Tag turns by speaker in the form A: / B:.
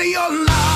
A: of your life.